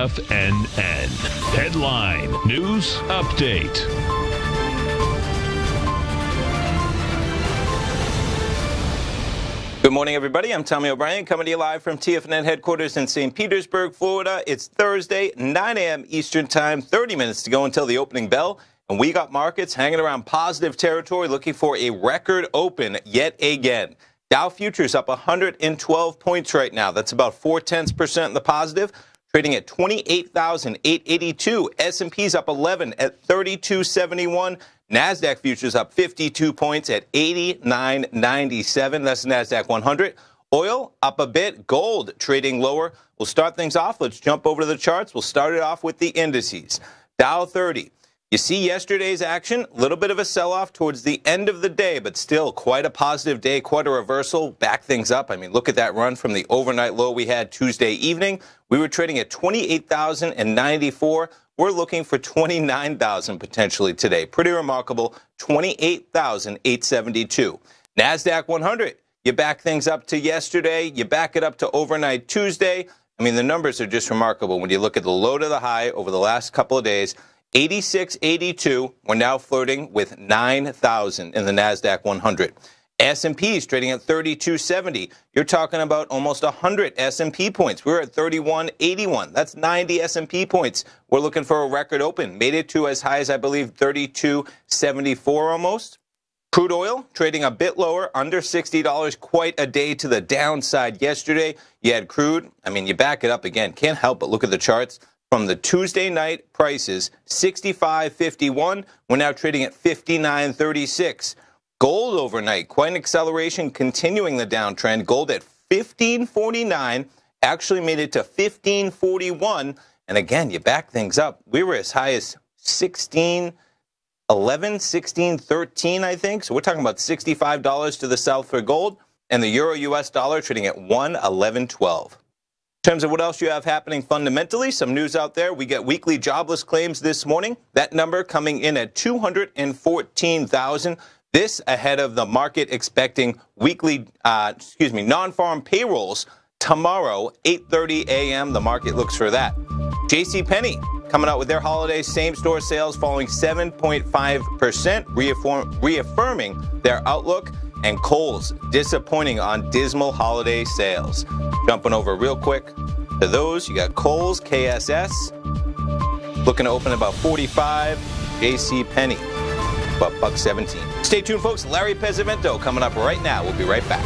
FNN. Headline News Update. Good morning, everybody. I'm Tommy O'Brien coming to you live from TFNN headquarters in St. Petersburg, Florida. It's Thursday, 9 a.m. Eastern Time, 30 minutes to go until the opening bell. And we got markets hanging around positive territory looking for a record open yet again. Dow futures up 112 points right now. That's about four tenths percent in the positive trading at 28,882. S&P's up 11 at 3271. Nasdaq futures up 52 points at 89.97. That's Nasdaq 100. Oil up a bit. Gold trading lower. We'll start things off. Let's jump over to the charts. We'll start it off with the indices. Dow 30 you see yesterday's action, a little bit of a sell off towards the end of the day, but still quite a positive day, quite a reversal, back things up. I mean, look at that run from the overnight low we had Tuesday evening. We were trading at 28,094. We're looking for 29,000 potentially today. Pretty remarkable. 28,872. NASDAQ 100. You back things up to yesterday. You back it up to overnight Tuesday. I mean, the numbers are just remarkable when you look at the low to the high over the last couple of days. 8682. We're now flirting with 9,000 in the Nasdaq 100. S&P is trading at 3270. You're talking about almost 100 S&P points. We're at 3181. That's 90 S&P points. We're looking for a record open. Made it to as high as I believe 3274 almost. Crude oil trading a bit lower, under $60, quite a day to the downside yesterday. You had crude, I mean, you back it up again. Can't help but look at the charts from the Tuesday night prices 65.51. We're now trading at 59.36. Gold overnight, quite an acceleration, continuing the downtrend. Gold at 15.49, actually made it to 15.41. And again, you back things up. We were as high as 16. 11, 16, 13, I think. So we're talking about $65 to the south for gold, and the euro US dollar trading at 111.12. In terms of what else you have happening fundamentally, some news out there. We get weekly jobless claims this morning. That number coming in at 214,000. This ahead of the market expecting weekly, uh, excuse me, non-farm payrolls tomorrow, 8:30 a.m. The market looks for that. J.C. Penney coming out with their holiday same-store sales falling 7.5 percent, reaffirming their outlook and Kohl's disappointing on dismal holiday sales. Jumping over real quick to those, you got Kohl's, KSS, looking to open about 45, JC Penney about buck 17. Stay tuned, folks. Larry Pesavento coming up right now. We'll be right back.